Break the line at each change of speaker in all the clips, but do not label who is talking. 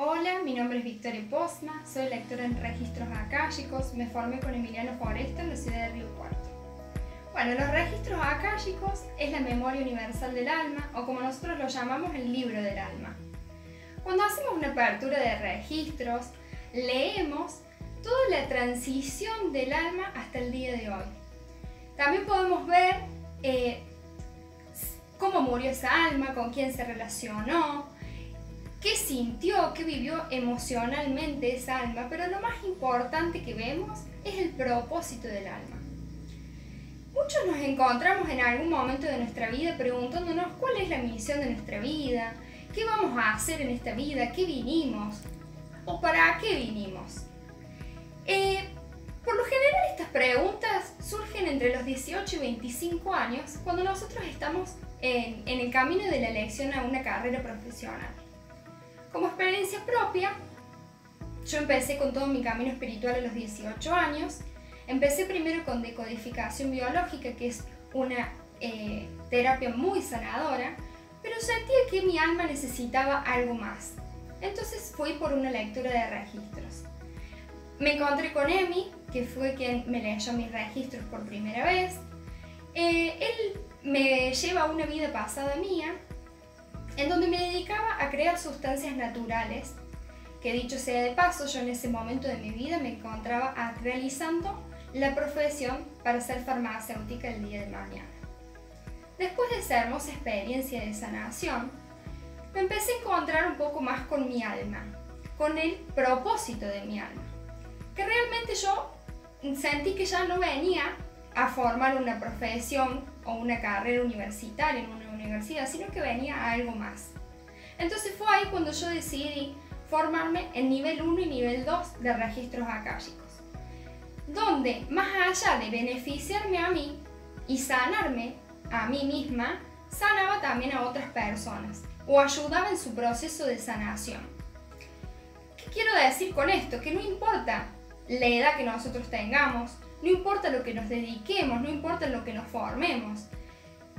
Hola, mi nombre es Victoria Posma, soy lectora en registros akáshicos, me formé con Emiliano Foresta en la ciudad de Río Cuarto. Bueno, los registros akáshicos es la memoria universal del alma, o como nosotros lo llamamos, el libro del alma. Cuando hacemos una apertura de registros, leemos toda la transición del alma hasta el día de hoy. También podemos ver eh, cómo murió esa alma, con quién se relacionó, qué sintió, qué vivió emocionalmente esa alma, pero lo más importante que vemos es el propósito del alma. Muchos nos encontramos en algún momento de nuestra vida preguntándonos cuál es la misión de nuestra vida, qué vamos a hacer en esta vida, qué vinimos o para qué vinimos. Eh, por lo general estas preguntas surgen entre los 18 y 25 años cuando nosotros estamos en el camino de la elección a una carrera profesional. Propia, yo empecé con todo mi camino espiritual a los 18 años. Empecé primero con decodificación biológica, que es una eh, terapia muy sanadora, pero sentía que mi alma necesitaba algo más. Entonces fui por una lectura de registros. Me encontré con Emi, que fue quien me leyó mis registros por primera vez. Eh, él me lleva a una vida pasada mía en donde me dedicaba a crear sustancias naturales, que dicho sea de paso, yo en ese momento de mi vida me encontraba realizando la profesión para ser farmacéutica el día de mañana. Después de esa hermosa experiencia de sanación, me empecé a encontrar un poco más con mi alma, con el propósito de mi alma, que realmente yo sentí que ya no venía a formar una profesión o una carrera universitaria en una universidad, sino que venía a algo más. Entonces fue ahí cuando yo decidí formarme en nivel 1 y nivel 2 de registros akáshicos, donde más allá de beneficiarme a mí y sanarme a mí misma, sanaba también a otras personas o ayudaba en su proceso de sanación. ¿Qué quiero decir con esto? Que no importa la edad que nosotros tengamos, no importa lo que nos dediquemos, no importa lo que nos formemos.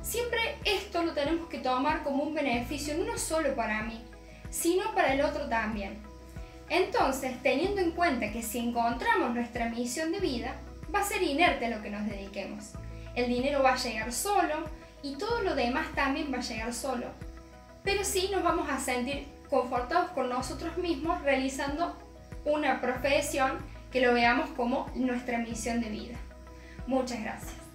Siempre esto lo tenemos que tomar como un beneficio no solo para mí, sino para el otro también. Entonces, teniendo en cuenta que si encontramos nuestra misión de vida, va a ser inerte lo que nos dediquemos. El dinero va a llegar solo y todo lo demás también va a llegar solo. Pero sí nos vamos a sentir confortados con nosotros mismos realizando una profesión que lo veamos como nuestra misión de vida. Muchas gracias.